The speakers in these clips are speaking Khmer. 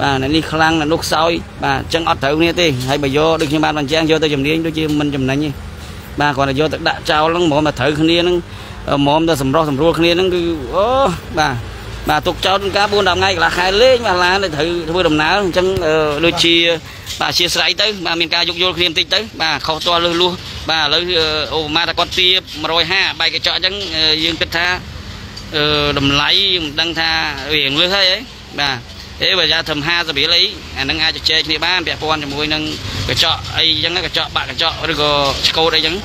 បាទអ្នកនេះខ្លាំងអ្នកនោះខ្សោយបាទអញ្ចឹងអត់ត្រូវគ្នាទេហើយបើយកដូចខ្ញុំបានបញ្ជាក់យកទៅជំនាញដូចជាមិនចំណេញទេបាទគ្រាន់តែយកទៅដាក់ចោលហ្នឹងហ្មងតែត្រូវគ្នាហ្នឹងហ្មងតែសម្រោះសម្រួលគ្នាហ្នឹងគឺអូបាទបាទទុកចោលការ4 10ថ្ងៃកន្លះខែលេងបាទឡានទៅត្រូវធ្វើដំណើរអញ្ចឹងដូចជាបាទអធិស្ស្រ័យទៅបាទមានការយោគយល់គ្នាបន្តិចទៅបាទខុសទាល់លឺលួសបាទឥឡូវអូប្រមាណតែគាត់ទា150បែកកញ្ចក់អញ្ចឹងយើងគិតថាអឺតម្លៃយើងមិនដឹងថារៀងលឹះហើយហីបាទ អេបើយ៉ាធ្វើ50រៀលអីអានឹងអាចជជែកគ្នាបានពាក់ព័ន្ធជាមួយនឹងកញ្ចក់អីអញ្ចឹងកញ្ចក់បាក់កញ្ចក់ឬក៏ឆ្កូតអីអញ្ចឹង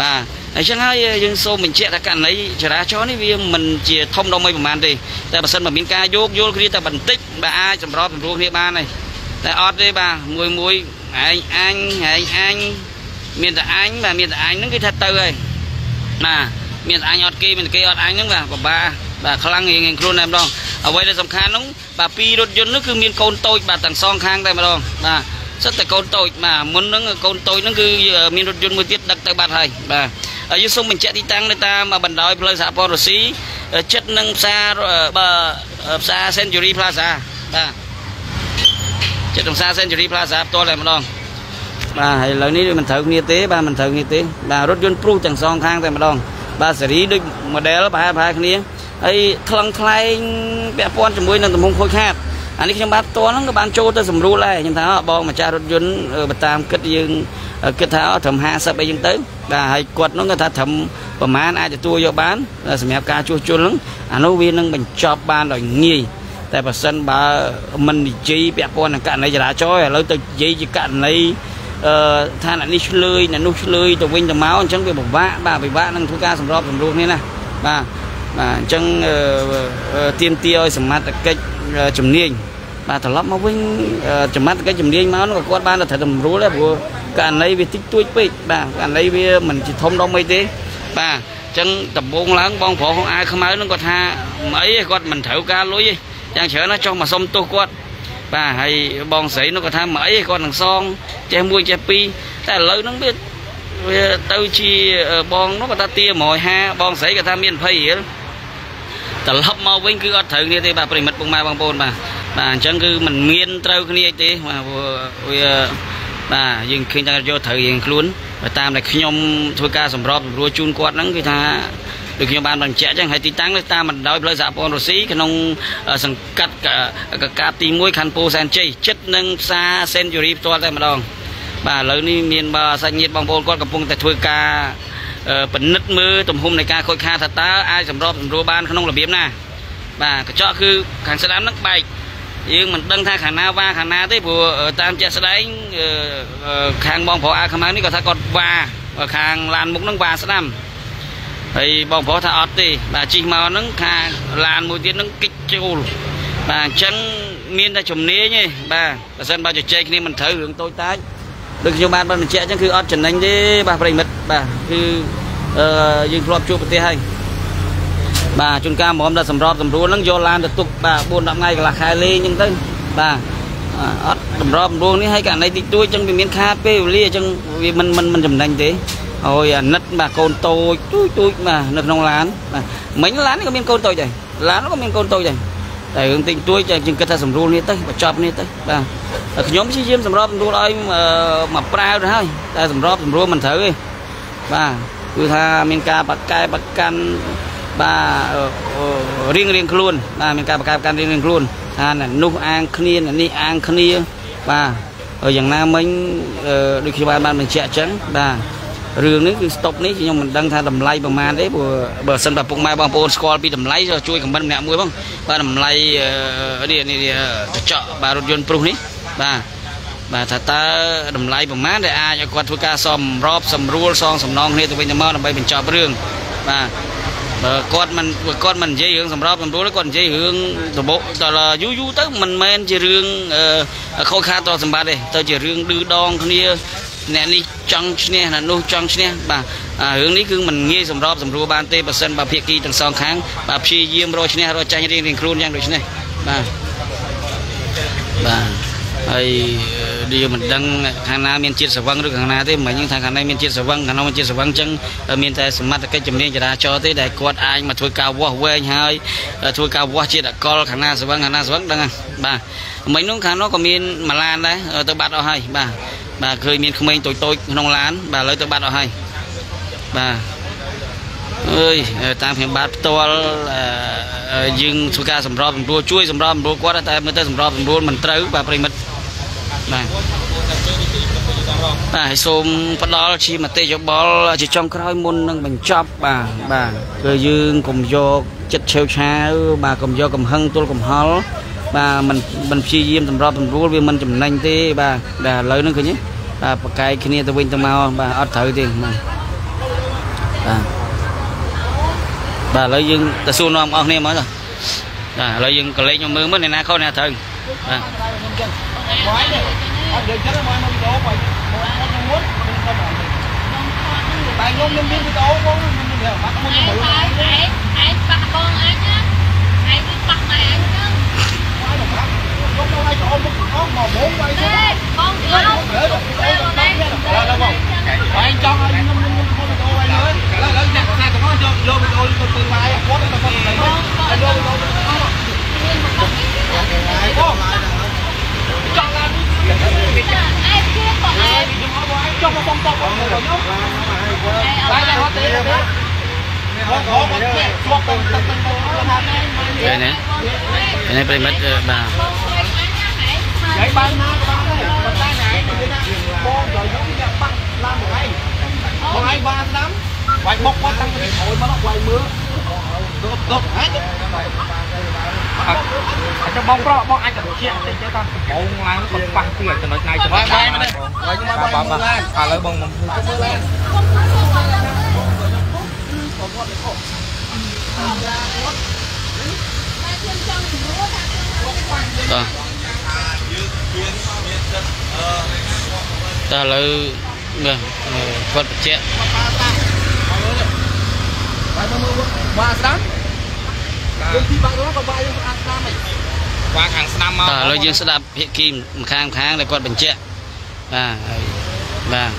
បាទអញ្ចឹងហើយយើងសូមបញ្ជាក់ថាករណីចរាចរណ៍នេះវាមិនជាធំដុំអីប្រហែលទេតែបើសិនបើមានការយោគយល់គ្នាតែបន្តិចបាទអាចសម្របសម្រួលគ្នាបានហើយតែអត់ទេបាទមួយមួយឯងអញឯងអញមានតែអញបាទមានតែអញហ្នឹងគឺថាទៅហើយណាមានតែអញអត់គេមានតែគេអត់អញហ្នឹងបាទបបាបាទខ្លាំងរៀងខ្លួនតែម្ដង អ្វីដែលសំខាន់ហ្នឹងបាទពីរថយន្តនោះគឺមានកូនតូចបាទទាំងសងខាងតែម្ដងបាទសិតតែកូនតូចបាទមុនហ្នឹងកូនតូចហ្នឹងគឺមានរថយន្តមួយទៀតដឹកទៅបាត់ហើយបាទយើងសូមបញ្ជាក់ទីតាំងនៅតាមបណ្ដោយផ្លូវសហព័ន្ធរុស្ស៊ីចិត្តនឹងផ្សារបើផ្សារ Century Plaza បាទចិត្តនឹងផ្សារ Century Plaza ផ្ទាល់តែម្ដងបាទហើយឥឡូវនេះមិនត្រូវគ្នាទេបាទមិនត្រូវគ្នាទេបាទរថយន្តព្រុសទាំងសងខាងតែម្ដងបាទសេរីដូច model ប្រហែលប្រហែលគ្នា ហើយថ្លឹងថ្លែងពាក់ព័ន្ធជាមួយនឹងទំហំខូចខាតអានេះខ្ញុំបាទផ្ទាល់ហ្នឹងក៏បានចូលទៅសម្រួលដែរខ្ញុំថាបងម្ចាស់រថយន្តបើតាមគិតយើងគិតថាត្រឹម50អីចឹងទៅបាទហើយគាត់នោះគាត់ថាត្រឹមប្រមាណអាចទទួលយកបានសម្រាប់ការជួសជុលហ្នឹងអានោះវានឹងបញ្ចប់បានដោយងាយតែបើសិនបើមិននិយាយពាក់ព័ន្ធនឹងករណីចរាចរណ៍ឥឡូវទៅនិយាយជាករណីអឺថាអ្នកនេះឆ្លើយអ្នកនោះឆ្លើយទៅវិញទៅមកអញ្ចឹងវាពិបាកបាទពិបាកនឹងធ្វើការសម្របសម្រួលគ្នាណាបាទ បាទអញ្ចឹងទៀមទាឲ្យសមត្ថកិច្ចជំនាញបាទត្រឡប់មកវិញសមត្ថកិច្ចជំនាញមកនោះក៏គាត់បានទៅត្រូវតម្រួលដែរព្រោះករណីវាតិចតួចពេកបាទករណីវាមិនជាធំដុំអីទេបាទអញ្ចឹងដំបូងឡើងបងប្រុសអាខ្មៅនឹងគាត់ថាអីគាត់មិនត្រូវការលុយទេយ៉ាងច្រើនណាស់ចុះមកសុំទោសគាត់បាទហើយបងស្រីនោះគាត់ថាមកអីគាត់នឹងសងចេះមួយចេះពីរតែឥឡូវហ្នឹងវាវាទៅជាបងនោះគាត់ថាទា150បងស្រីគាត់ថាមាន20រៀល ត្រឡប់មកវិញគឺអត់ត្រូវគ្នាទេបាទប្រិមិត្តពុកម៉ែបងប្អូនបាទបាទអញ្ចឹងគឺมันមានត្រូវគ្នាទេបាទវាបាទយើងឃើញថាយកត្រូវយើងខ្លួនបើតាមដែលខ្ញុំធ្វើការសម្របសម្រួលជូនគាត់ហ្នឹងគឺថាដូចខ្ញុំបានបញ្ជាក់អញ្ចឹងហើយទីតាំងតាមបណ្ដោយផ្លូវសហព័ន្ធរុស្ស៊ីក្នុងសង្កាត់កកាបទី1ខណ្ឌពោធិ៍សែនជ័យចិត្តនឹងផ្សារ Century ផ្ទាល់តែម្ដងបាទឥឡូវនេះមានបើសាច់ញាតិបងប្អូនគាត់កំពុងតែធ្វើការ ពិនិត្យមើលទំហំនៃការខូចខាតថាតើអាចសម្របសម្រួលបានក្នុងរបៀបណាបាទកញ្ចក់គឺខាងស្ដាំហ្នឹងបែកយើងមិនដឹងថាខាងណាវ៉ាខាងណាទេព្រោះតាមជាក់ស្ដែងខាងបងប្រុសអាខ្មៅនេះគាត់ថាគាត់វ៉ាខាងឡានមុខហ្នឹងវ៉ាស្ដាំហើយបងប្រុសថាអត់ទេបាទជិះមកហ្នឹងខាងឡានមួយទៀតហ្នឹងគិចចូលបាទអញ្ចឹងមានតែជំនាញទេបាទបើសិនបើជជែកគ្នាមិនត្រូវរឿងតូចតាច ដូចខ្ញុំបានបញ្ជាក់អញ្ចឹងគឺអត់ចំណេញទេបាទប្រិមិត្តបាទគឺអឺយើងធ្លាប់ជួបប្រទេសហើយបាទជួនកាលហ្មងដល់សម្របសម្រួលហ្នឹងយកឡានទៅទុកបាទ4 10ថ្ងៃកន្លះខែលេងអញ្ចឹងទៅបាទអត់សម្របសម្រួលនេះឲ្យករណីតិចតួចអញ្ចឹងវាមានខាតពេលវេលាអញ្ចឹងវាមិនមិនមិនចំណេញទេអូយអាណិតបាទកូនតូចទូចទូចបាទនៅក្នុងឡានបាទមិញឡាននេះក៏មានកូនតូចដែរឡានក៏មានកូនតូចដែរ តែរឿងតិចតួចយើងគិតថាសម្រួលនេះទៅបញ្ចប់នេះទៅបាទខ្ញុំព្យាយាមសម្របសម្រួលឲ្យមកប្រាវទៅហើយតែសម្របសម្រួលមិនត្រូវទេបាទគឺថាមានការបកកែបកាន់បាទរៀងរៀងខ្លួនបាទមានការបកកែបកាន់រៀងរៀងខ្លួនថានោះអាងគ្នានេះអាងគ្នាបាទយ៉ាងណាមិញដូចខ្ញុំបានបញ្ជាក់អញ្ចឹងបាទ រឿងនេះគឺស្តុកនេះខ្ញុំមិនដឹងថាតម្លៃប្រមាណទេព្រោះបើសិនបើពុកម៉ែបងប្អូនស្គាល់ពីតម្លៃជួយខមមិនម្នាក់មួយផងបាទតម្លៃនេះនេះកញ្ចក់បាទរថយន្តព្រុសនេះបាទបាទថាតើតម្លៃប្រមាណដែលអាចឲ្យគាត់ធ្វើការសម្របសម្រួលសងសំណងគ្នាទៅវិញទៅមកដើម្បីបញ្ចប់រឿងបាទបើគាត់មិនគាត់មិននិយាយរឿងសម្របសម្រួលគាត់និយាយរឿងដបដល់យូរយូរទៅមិនមែនជារឿងខូចខាតទ្រព្យសម្បត្តិទេទៅជារឿងឌឺដងគ្នា អ្នកនេះចង់ឈ្នះអ្នកនោះចង់ឈ្នះបាទរឿងនេះគឺមិនងាយសម្របសម្រួលបានទេបើសិនបើភាគីទាំងសងខាងបាទព្យាយាមរកឈ្នះរកចាញ់រៀងរៀងខ្លួនយ៉ាងដូចនេះបាទបាទហើយយើងមិនដឹងខាងណាមានជាតិសវឹងឬខាងណាទេមិនហ្នឹងថាខាងណាមានជាតិសវឹងខាងណាមានជាតិសវឹងអញ្ចឹងមានតែសមត្ថកិច្ចជំនាញចរាចរណ៍ទេដែលគាត់អាចមកធ្វើការវាស់វែងហើយធ្វើការវាស់ជាតិអកលខាងណាសវឹងខាងណាសវឹងដឹងបាទអមិញនោះខាងនោះក៏មានមួយឡានដែរទៅបាត់អស់ហើយបាទ បាទឃើញមានក្មេងតូចតូចក្នុងឡាន បាទឥឡូវទៅបាត់អស់ហើយបាទអើយតាមខ្ញុំបាទផ្ទាល់យើងធ្វើការសម្របសម្រួលជួយសម្របសម្រួលគាត់តែមើលទៅសម្របសម្រួលមិនត្រូវបាទប្រិមិត្តបាទបាទហើយសូមផ្ដល់ជាមតិយោបល់ជាចុងក្រោយមុននឹងបញ្ចប់បាទបាទគឺយើងកុំយកចិត្តឆេវឆាវបាទកុំយកកំហឹងទល់កំហល់ បាទมันมันព្យាយាមសម្របសម្រួលវាមិនចំណេញទេបាទតែឥឡូវហ្នឹងឃើញទេបាទប្រកែកគ្នាទៅវិញទៅមកបាទអត់ត្រូវទេបាទបាទបាទឥឡូវយើងទៅសួរនាំអស់គ្នាមកទៅបាទឥឡូវយើងកលេចមកមើលមើលអ្នកណាខុសអ្នកត្រូវបាទអត់យើងចឹងមកវីដេអូបើខ្ញុំមុនខ្ញុំខំតែខ្ញុំខ្ញុំមានវីដេអូបងខ្ញុំមានបាត់មុនទៅមើលឯងឯងឯងប៉ះបងអញណាឯងប៉ះម៉ែអញ ចឹងខ្ញុំទៅឲ្យចូលមុខអស់មកបងបាយទេបងទៅទៅទៅទៅបងឯងចង់ឲ្យខ្ញុំខ្ញុំខ្ញុំវីដេអូឲ្យលើឥឡូវអ្នកខ្សែទាំងអស់យកយកវីដេអូទៅទៅបាយគាត់ទៅគាត់ទៅយកវីដេអូទៅអស់បងចង់ឡើងឯងគួរបងឯងខ្ញុំអត់បងឯងចុះមកបងតបខ្ញុំបាយតែអត់ទេ បងបងមកជួបទៅទៅទៅទៅណានេះប្រិមិត្តបាទហើយបានណាក៏បានដែរប៉ុន្តែណែបងយកយកអ្នកបាក់ឡើងមកឯងបងឯងបានស្ដាំវាយមុខគាត់តាំងពីក្រោយមក វាយមើលដប់ដប់ហេតុអាចបងប្រុសបងអាចទៅជាតិចទៅតាមកំពងឡើងគាត់ប៉ះពីចំណុចណៃចំណុចណៃមកនេះហើយខ្ញុំមកបងឡើងឥឡូវបងមកមើលមើលឡើងបាទតើឥឡូវគាត់បញ្ជាក់បាយមើលបាទស្ដាប់យើងទីបាក់នោះក៏បាយយើងស្អាតស្ដាប់ហីវ៉ាខាងស្ដាំមកតើឥឡូវយើងស្ដាប់ភាគីម្ខាងម្ខាងដែលគាត់បញ្ជាក់បាទហើយបាទ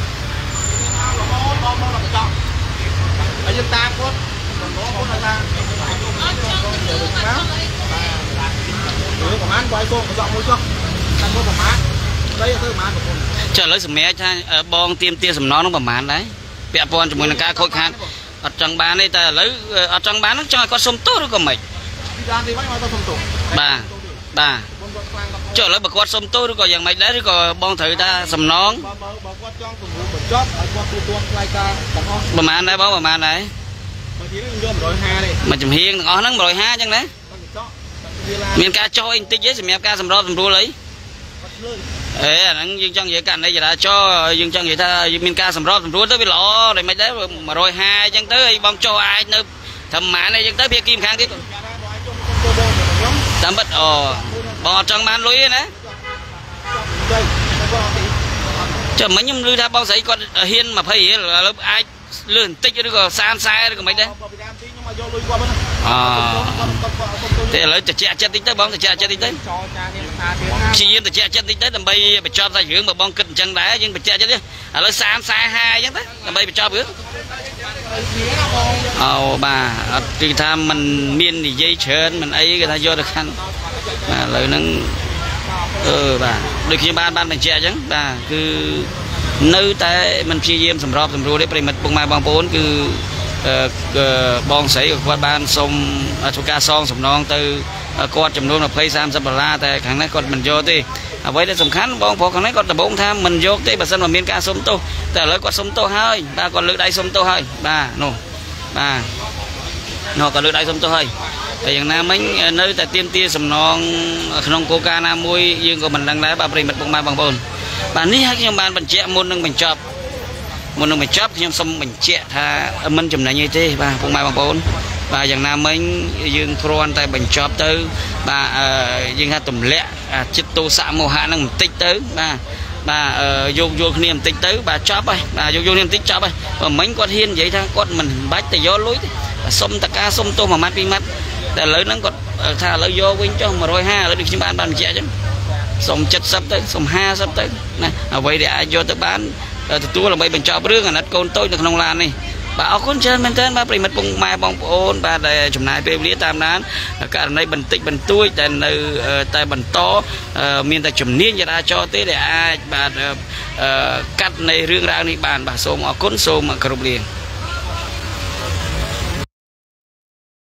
ហើយយើងតាមគាត់បងគាត់ថាអត់ចង់ទៅណាបាទប្រហែលវាយកូនកញ្ចក់មួយចុះតាមគាត់ប្រហែលដីទៅប្រហែលប្រពន្ធចុះឥឡូវសម្រាប់ថាបងទៀមទាសំណងនោះប្រហែលដែរពាក់ព័ន្ធជាមួយនឹងការខូចខាតអត់ចង់បានទេតែឥឡូវអត់ចង់បានហ្នឹងចង់ឲ្យគាត់សុំទោសឬក៏មិនពីដើមទីវិញមកទៅសុំទោសបាទបាទ ចុះឥឡូវបើគាត់សុំទោសឬក៏យ៉ាងម៉េចដែរឬក៏បងត្រូវថាសំណងបើគាត់ចង់គម្រោងបញ្ចប់ឲ្យគាត់ទូទាត់ថ្លៃការទាំងអស់ប្រហែលដែរបងប្រហែលដែរបើទីនេះខ្ញុំយក150ទេមកចំហៀងទាំងអស់ហ្នឹង150អញ្ចឹងណាមានការចោះអីបន្តិចទេសម្រាប់ការសម្របសម្រួលអីអេអាហ្នឹងយើងចង់និយាយករណីចរាចរណ៍យើងចង់និយាយថាយើងមានការសម្របសម្រួលទៅវាល្អតែមិនដែរ150អញ្ចឹងទៅឲ្យបងចុះអាចនៅធ្វើម៉ានអីអញ្ចឹងទៅភាគីម្ខាងទៀតតាមបិទអូ បងអត់ចង់បានលុយទេណាចាំមិញខ្ញុំឮថាបងស្រីគាត់ហ៊ាន20រៀលឥឡូវអាចលឿនបន្តិចឬក៏30 40ឬក៏មិនដែរអតែឥឡូវតិចចិត្តតិចទៅបងតិចចិត្តតិចទៅជាយាមតិចចិត្តតិចទៅដើម្បីបញ្ចប់សាច់រឿងបើបងគិតអញ្ចឹងដែរយើងតិចចិត្តនេះឥឡូវ30 40 50អញ្ចឹងទៅដើម្បីបញ្ចប់រឿងអូបាទអត់គឺថាมันមាននិយាយច្រើនមិនអីគេថាយកទៅខាន់ បាទឥឡូវហ្នឹងអឺបាទដូចខ្ញុំបានបានបញ្ជាក់អញ្ចឹងបាទគឺនៅតែមិនព្យាយាមសម្របសម្រួលទេប្រិមិត្តពុកម៉ែបងប្អូនគឺបងស្រីក៏គាត់បានសុំធ្វើការសងសំណងទៅគាត់ចំនួន20 30ដុល្លារតែខាងនេះគាត់មិនយកទេអ្វីដែលសំខាន់បងប្រុសខាងនេះគាត់ដំបងថាមិនយកទេបើសិនមកមានការសុំទោសតែឥឡូវគាត់សុំទោសហើយបាទគាត់លើកដៃសុំទោសហើយបាទនោះបាទនោះគាត់លើកដៃសុំទោសហើយ តែយ៉ាងណាមិញនៅតែទៀមទាសំណងក្នុងគោលការណ៍ណាមួយយើងក៏មិនដឹងដែរបាទប្រិមិត្តពុកម៉ែបងប្អូនបាទនេះហើយខ្ញុំបានបញ្ជាក់មុននឹងបញ្ចប់មុននឹងបញ្ចប់ខ្ញុំសូមបញ្ជាក់ថាមិនចំណេញអីទេបាទពុកម៉ែបងប្អូនបាទយ៉ាងណាមិញយើងគ្រាន់តែបញ្ចប់ទៅបាទយើងថាទម្លាក់ចិត្តទោសៈមោហៈហ្នឹងបន្តិចទៅបាទបាទយកយកគ្នាបន្តិចទៅបាទចប់ហើយបាទយកយកគ្នាបន្តិចចប់ហើយបើមិញគាត់ហ៊ាននិយាយថាគាត់មិនបាច់ទៅយកលុយទេសុំតកាសុំទោសមួយម៉ាត់ពីរម៉ាត់ តែឥឡូវហ្នឹងគាត់ថាឥឡូវយកវិញចុះ150ឥឡូវដូចខ្ញុំបានបានបញ្ជាក់អញ្ចឹងសុំ70ទៅសុំ50ទៅណាអ្វីដែលអាចយកទៅបានទទួលដើម្បីបញ្ចប់រឿងអាណិតកូនតូចនៅក្នុងឡាននេះបាទអរគុណច្រើនមែនទែនបាទប្រិមិត្តពងម៉ែបងប្អូនបាទដែលចំណាយពេលវេលាតាមដានករណីបន្តិចបន្តួចតែនៅតែបន្តមានតែជំនាញចរាចរណ៍ទេដែលអាចបាទកាត់នៃរឿងរ៉ាវនេះបានបាទសូមអរគុណសូមគោរពលា